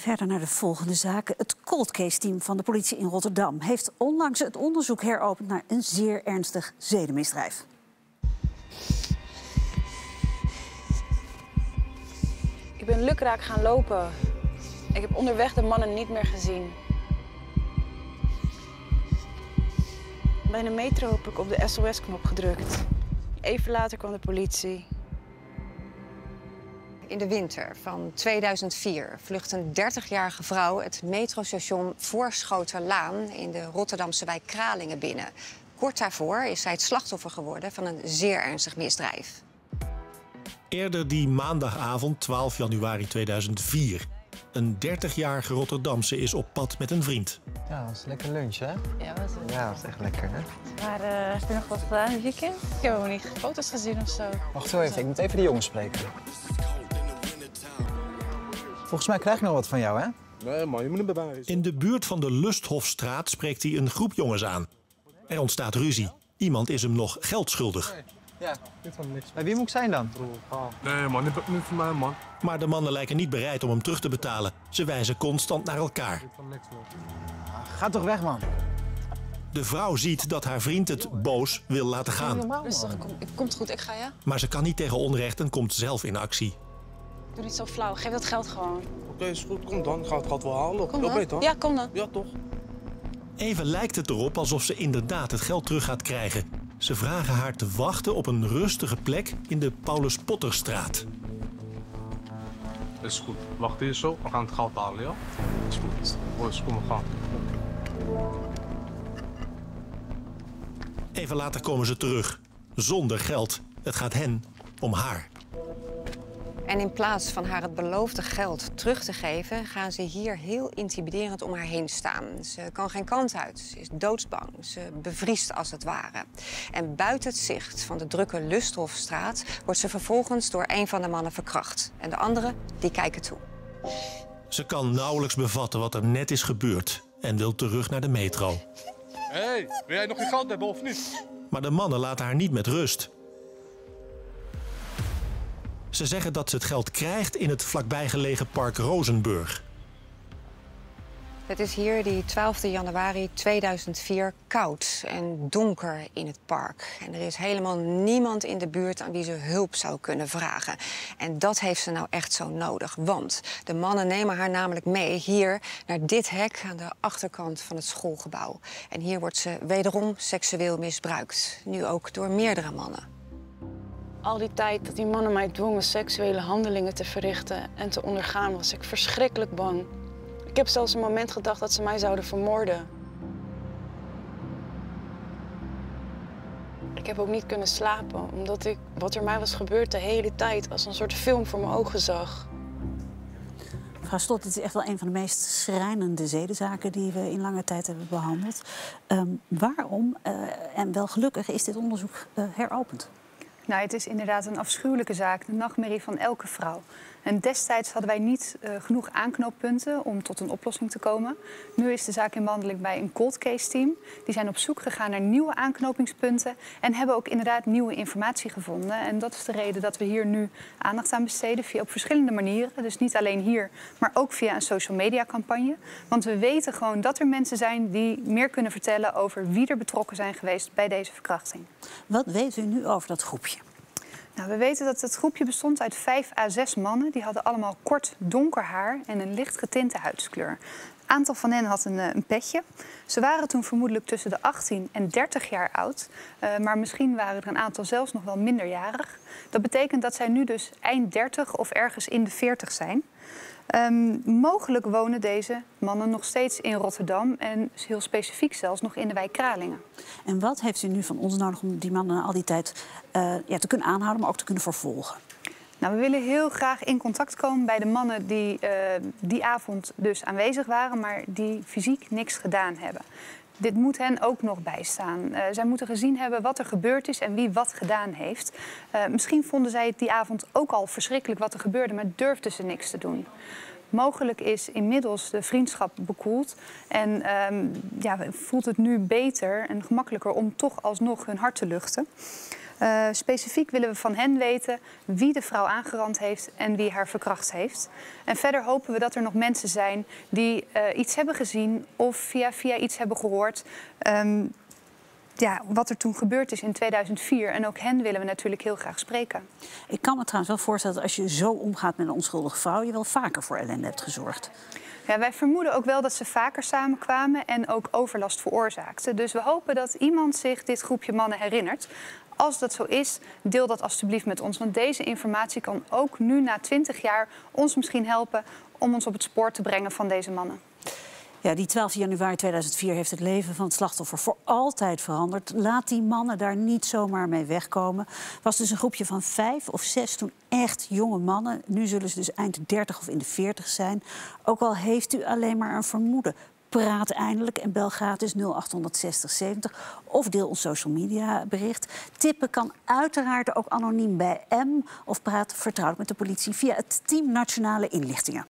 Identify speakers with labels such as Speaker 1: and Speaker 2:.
Speaker 1: Verder naar de volgende zaken. Het cold case team van de politie in Rotterdam heeft onlangs het onderzoek heropend naar een zeer ernstig zedenmisdrijf.
Speaker 2: Ik ben lukraak gaan lopen. Ik heb onderweg de mannen niet meer gezien. Bij de metro heb ik op de SOS-knop gedrukt. Even later kwam de politie.
Speaker 3: In de winter van 2004 vlucht een 30-jarige vrouw het metrostation Voorschoterlaan in de Rotterdamse wijk Kralingen binnen. Kort daarvoor is zij het slachtoffer geworden van een zeer ernstig misdrijf.
Speaker 4: Eerder die maandagavond 12 januari 2004. Een 30-jarige Rotterdamse is op pad met een vriend.
Speaker 5: Ja, dat is lekker lunch, hè?
Speaker 2: Ja, wat
Speaker 5: Ja, dat is echt lekker, hè?
Speaker 2: Maar uh, heb je nog wat gedaan dit weekend? Ik heb helemaal niet foto's gezien of zo.
Speaker 5: Wacht heel even, ik moet even de jongens spreken. Volgens mij krijg ik nog wat van jou, hè?
Speaker 6: Nee, man, je moet niet bij mij
Speaker 4: In de buurt van de Lusthofstraat spreekt hij een groep jongens aan. Er ontstaat ruzie. Iemand is hem nog geld schuldig.
Speaker 5: Ja.
Speaker 6: Dit van niks.
Speaker 5: Bij wie moet ik zijn dan?
Speaker 6: Nee, man, niet, niet voor mij, man.
Speaker 4: Maar de mannen lijken niet bereid om hem terug te betalen. Ze wijzen constant naar elkaar.
Speaker 6: Van.
Speaker 5: Ga toch weg, man.
Speaker 4: De vrouw ziet dat haar vriend het boos wil laten gaan.
Speaker 5: Normaal,
Speaker 2: Rustig,
Speaker 5: man.
Speaker 2: kom, komt goed, ik ga ja.
Speaker 4: Maar ze kan niet tegen onrecht en komt zelf in actie.
Speaker 2: Doe niet zo flauw, geef dat geld gewoon.
Speaker 6: Oké, is goed. Kom dan. Ga het geld wel halen.
Speaker 2: Kom
Speaker 6: ja,
Speaker 2: dan.
Speaker 6: beter.
Speaker 2: Ja, kom dan.
Speaker 6: Ja, toch?
Speaker 4: Even lijkt het erop alsof ze inderdaad het geld terug gaat krijgen. Ze vragen haar te wachten op een rustige plek in de Paulus Potterstraat.
Speaker 6: Is goed. Wacht hier zo. We gaan het geld halen, ja? Is goed. Boys, kom, we gaan.
Speaker 4: Even later komen ze terug. Zonder geld. Het gaat hen om haar.
Speaker 3: En in plaats van haar het beloofde geld terug te geven, gaan ze hier heel intimiderend om haar heen staan. Ze kan geen kant uit, ze is doodsbang, ze bevriest als het ware. En buiten het zicht van de drukke Lusthofstraat wordt ze vervolgens door een van de mannen verkracht. En de anderen, die kijken toe.
Speaker 4: Ze kan nauwelijks bevatten wat er net is gebeurd en wil terug naar de metro.
Speaker 6: Hé, hey, wil jij nog je geld hebben of niet?
Speaker 4: Maar de mannen laten haar niet met rust. Ze zeggen dat ze het geld krijgt in het vlakbijgelegen park Rozenburg.
Speaker 3: Het is hier die 12 januari 2004 koud en donker in het park. En er is helemaal niemand in de buurt aan wie ze hulp zou kunnen vragen. En dat heeft ze nou echt zo nodig. Want de mannen nemen haar namelijk mee hier naar dit hek aan de achterkant van het schoolgebouw. En hier wordt ze wederom seksueel misbruikt. Nu ook door meerdere mannen.
Speaker 2: Al die tijd dat die mannen mij dwongen seksuele handelingen te verrichten en te ondergaan, was ik verschrikkelijk bang. Ik heb zelfs een moment gedacht dat ze mij zouden vermoorden. Ik heb ook niet kunnen slapen, omdat ik wat er mij was gebeurd de hele tijd als een soort film voor mijn ogen zag.
Speaker 1: Mevrouw Slot, dit is echt wel een van de meest schrijnende zedenzaken die we in lange tijd hebben behandeld. Ehm, waarom, eh, en wel gelukkig, is dit onderzoek eh, heropend?
Speaker 7: Nou, het is inderdaad een afschuwelijke zaak, de nachtmerrie van elke vrouw. En destijds hadden wij niet uh, genoeg aanknooppunten om tot een oplossing te komen. Nu is de zaak in behandeling bij een cold case team. Die zijn op zoek gegaan naar nieuwe aanknopingspunten en hebben ook inderdaad nieuwe informatie gevonden. En dat is de reden dat we hier nu aandacht aan besteden via op verschillende manieren. Dus niet alleen hier, maar ook via een social media campagne. Want we weten gewoon dat er mensen zijn die meer kunnen vertellen over wie er betrokken zijn geweest bij deze verkrachting.
Speaker 1: Wat weet u nu over dat groepje?
Speaker 7: Nou, we weten dat het groepje bestond uit vijf à zes mannen. Die hadden allemaal kort donker haar en een licht getinte huidskleur. Een aantal van hen had een, eh, een, petje. Ze waren toen vermoedelijk tussen de 18 en 30 jaar oud. Uh, maar misschien waren er een aantal zelfs nog wel minderjarig. Dat betekent dat zij nu dus eind 30 of ergens in de 40 zijn. Um, mogelijk wonen deze mannen nog steeds in Rotterdam en heel specifiek zelfs nog in de wijk Kralingen.
Speaker 1: En wat heeft u nu van ons nodig om die mannen al die tijd uh, ja, te kunnen aanhouden, maar ook te kunnen vervolgen?
Speaker 7: Nou, we willen heel graag in contact komen bij de mannen die uh, die avond dus aanwezig waren, maar die fysiek niks gedaan hebben. Dit moet hen ook nog bijstaan. Uh, zij moeten gezien hebben wat er gebeurd is en wie wat gedaan heeft. Uh, misschien vonden zij het die avond ook al verschrikkelijk wat er gebeurde, maar durfden ze niks te doen. Mogelijk is inmiddels de vriendschap bekoeld en um, ja, voelt het nu beter en gemakkelijker om toch alsnog hun hart te luchten. Eh, specifiek willen we van hen weten wie de vrouw aangerand heeft en wie haar verkracht heeft. En verder hopen we dat er nog mensen zijn die eh, iets hebben gezien of via, via iets hebben gehoord. ehm, ja, wat er toen gebeurd is in 2004. En ook hen willen we natuurlijk heel graag spreken.
Speaker 1: Ik kan me trouwens wel voorstellen dat als je zo omgaat met een onschuldige vrouw... je wel vaker voor ellende hebt gezorgd.
Speaker 7: Ja, wij vermoeden ook wel dat ze vaker samenkwamen en ook overlast veroorzaakten. Dus we hopen dat iemand zich dit groepje mannen herinnert. Als dat zo is, deel dat alstublieft met ons. Want deze informatie kan ook nu na 20 jaar ons misschien helpen om ons op het spoor te brengen van deze mannen.
Speaker 1: Ja, die 12 januari 2004 heeft het leven van het slachtoffer voor altijd veranderd. Laat die mannen daar niet zomaar mee wegkomen. was dus een groepje van vijf of zes toen echt jonge mannen. Nu zullen ze dus eind 30 of in de 40 zijn. Ook al heeft u alleen maar een vermoeden. Praat eindelijk en bel gratis 0860 70 of deel ons social media bericht. Tippen kan uiteraard ook anoniem bij M of praat vertrouwd met de politie via het Team Nationale Inlichtingen.